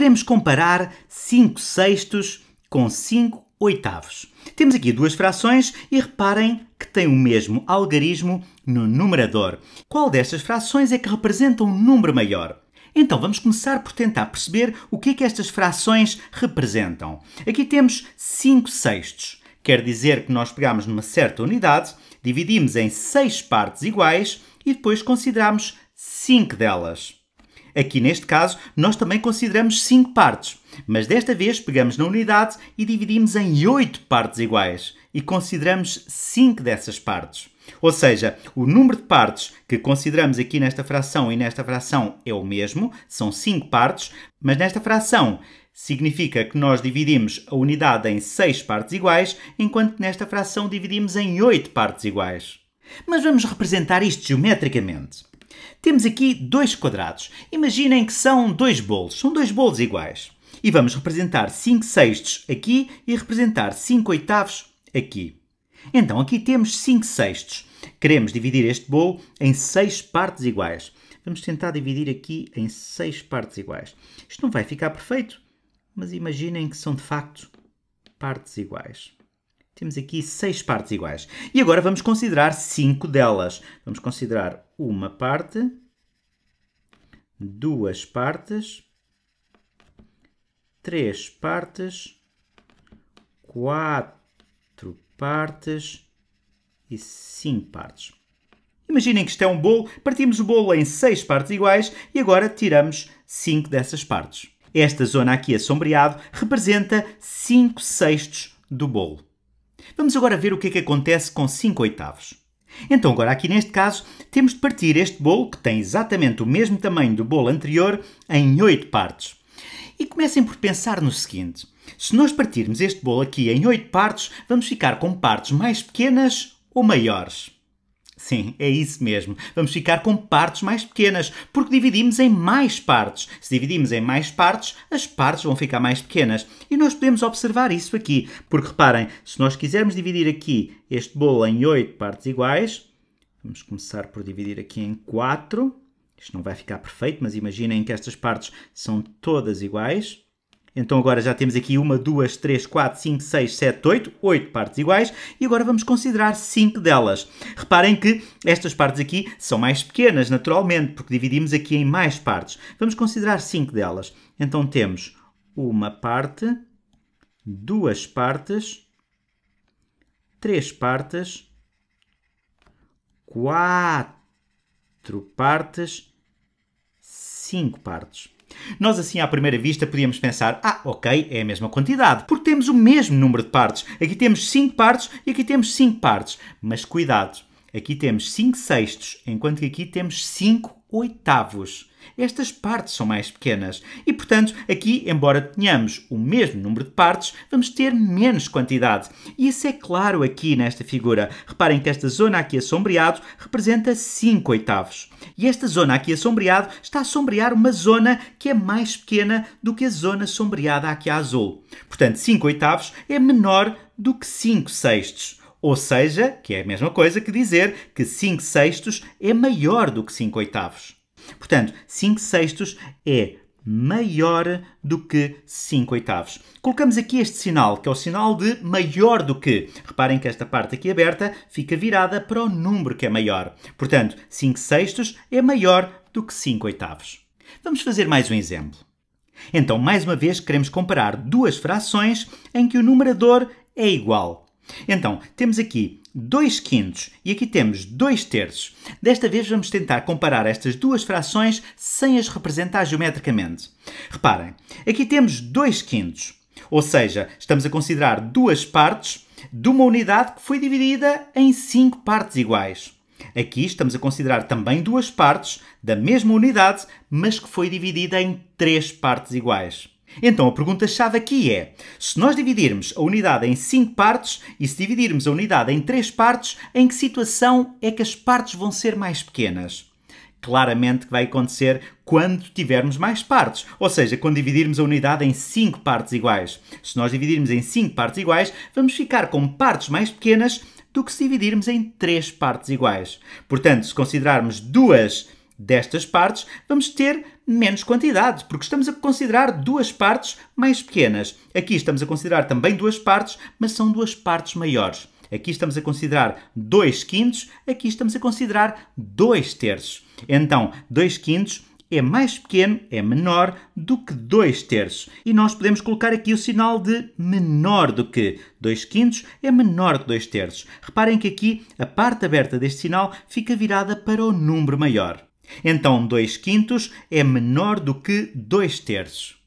queremos comparar 5 sextos com 5 oitavos. Temos aqui duas frações e reparem que têm o mesmo algarismo no numerador. Qual destas frações é que representa um número maior? Então vamos começar por tentar perceber o que é que estas frações representam. Aqui temos 5 sextos. Quer dizer que nós pegamos numa certa unidade, dividimos em 6 partes iguais e depois consideramos 5 delas. Aqui neste caso, nós também consideramos 5 partes, mas desta vez pegamos na unidade e dividimos em 8 partes iguais e consideramos 5 dessas partes. Ou seja, o número de partes que consideramos aqui nesta fração e nesta fração é o mesmo, são 5 partes, mas nesta fração significa que nós dividimos a unidade em 6 partes iguais, enquanto que nesta fração dividimos em 8 partes iguais. Mas vamos representar isto geometricamente. Temos aqui dois quadrados. Imaginem que são dois bolos, são dois bolos iguais. E vamos representar 5 sextos aqui e representar 5 oitavos aqui. Então, aqui temos 5 sextos. Queremos dividir este bolo em 6 partes iguais. Vamos tentar dividir aqui em 6 partes iguais. Isto não vai ficar perfeito, mas imaginem que são de facto partes iguais. Temos aqui 6 partes iguais. E agora vamos considerar 5 delas. Vamos considerar uma parte, duas partes, três partes, quatro partes e 5 partes. Imaginem que isto é um bolo, partimos o bolo em 6 partes iguais e agora tiramos 5 dessas partes. Esta zona aqui assombreado representa 5 sextos do bolo. Vamos agora ver o que é que acontece com 5 oitavos. Então, agora aqui neste caso, temos de partir este bolo, que tem exatamente o mesmo tamanho do bolo anterior, em 8 partes. E comecem por pensar no seguinte. Se nós partirmos este bolo aqui em 8 partes, vamos ficar com partes mais pequenas ou maiores? Sim, é isso mesmo. Vamos ficar com partes mais pequenas, porque dividimos em mais partes. Se dividimos em mais partes, as partes vão ficar mais pequenas. E nós podemos observar isso aqui, porque reparem, se nós quisermos dividir aqui este bolo em 8 partes iguais, vamos começar por dividir aqui em 4. Isto não vai ficar perfeito, mas imaginem que estas partes são todas iguais. Então agora já temos aqui uma, duas, três, quatro, cinco, seis, sete, oito, oito partes iguais e agora vamos considerar cinco delas. Reparem que estas partes aqui são mais pequenas, naturalmente, porque dividimos aqui em mais partes. Vamos considerar cinco delas. Então temos uma parte, duas partes, três partes, quatro partes, cinco partes. Nós assim à primeira vista podíamos pensar, ah, ok, é a mesma quantidade, porque temos o mesmo número de partes. Aqui temos 5 partes e aqui temos 5 partes. Mas cuidado, aqui temos 5 sextos, enquanto que aqui temos 5 oitavos. Estas partes são mais pequenas e, portanto, aqui, embora tenhamos o mesmo número de partes, vamos ter menos quantidade. E isso é claro aqui nesta figura. Reparem que esta zona aqui assombreado representa 5 oitavos. E esta zona aqui assombreado está a sombrear uma zona que é mais pequena do que a zona sombreada aqui a azul. Portanto, 5 oitavos é menor do que 5 sextos. Ou seja, que é a mesma coisa que dizer que 5 sextos é maior do que 5 oitavos. Portanto, 5 sextos é maior do que 5 oitavos. Colocamos aqui este sinal, que é o sinal de maior do que. Reparem que esta parte aqui aberta fica virada para o número que é maior. Portanto, 5 sextos é maior do que 5 oitavos. Vamos fazer mais um exemplo. Então, mais uma vez, queremos comparar duas frações em que o numerador é igual. Então, temos aqui 2 quintos e aqui temos 2 terços. Desta vez vamos tentar comparar estas duas frações sem as representar geometricamente. Reparem, aqui temos 2 quintos, ou seja, estamos a considerar duas partes de uma unidade que foi dividida em 5 partes iguais. Aqui estamos a considerar também duas partes da mesma unidade, mas que foi dividida em três partes iguais. Então a pergunta-chave aqui é: se nós dividirmos a unidade em 5 partes e se dividirmos a unidade em 3 partes, em que situação é que as partes vão ser mais pequenas? Claramente que vai acontecer quando tivermos mais partes, ou seja, quando dividirmos a unidade em 5 partes iguais. Se nós dividirmos em 5 partes iguais, vamos ficar com partes mais pequenas do que se dividirmos em 3 partes iguais. Portanto, se considerarmos duas destas partes, vamos ter menos quantidade, porque estamos a considerar duas partes mais pequenas. Aqui estamos a considerar também duas partes, mas são duas partes maiores. Aqui estamos a considerar 2 quintos, aqui estamos a considerar 2 terços. Então, 2 quintos é mais pequeno, é menor do que 2 terços. E nós podemos colocar aqui o sinal de menor do que. 2 quintos é menor que 2 terços. Reparem que aqui a parte aberta deste sinal fica virada para o número maior. Então, 2 quintos é menor do que 2 terços.